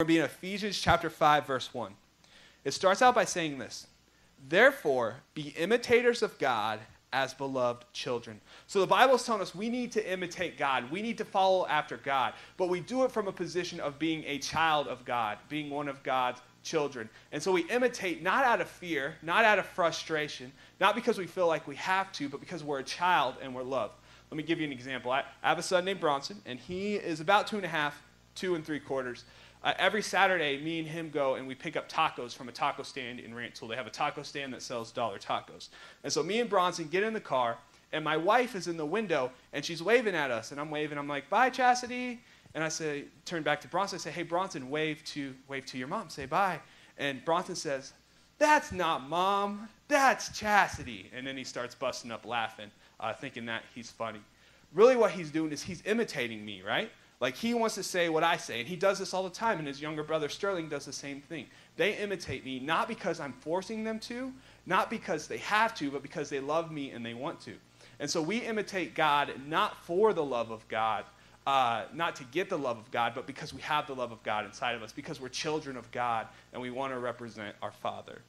We're to be in Ephesians chapter 5, verse 1. It starts out by saying this Therefore, be imitators of God as beloved children. So the Bible is telling us we need to imitate God. We need to follow after God. But we do it from a position of being a child of God, being one of God's children. And so we imitate not out of fear, not out of frustration, not because we feel like we have to, but because we're a child and we're loved. Let me give you an example. I, have a son named Bronson, and he is about two and a half, two and three quarters. Uh, every Saturday, me and him go and we pick up tacos from a taco stand in Rantoul. They have a taco stand that sells dollar tacos. And so me and Bronson get in the car, and my wife is in the window, and she's waving at us, and I'm waving. I'm like, "Bye, Chastity." And I say, turn back to Bronson. I say, "Hey, Bronson, wave to wave to your mom. Say bye." And Bronson says, "That's not mom. That's Chastity." And then he starts busting up laughing, uh, thinking that he's funny. Really, what he's doing is he's imitating me, right? Like he wants to say what I say, and he does this all the time, and his younger brother Sterling does the same thing. They imitate me not because I'm forcing them to, not because they have to, but because they love me and they want to. And so we imitate God not for the love of God, uh, not to get the love of God, but because we have the love of God inside of us, because we're children of God and we want to represent our Father.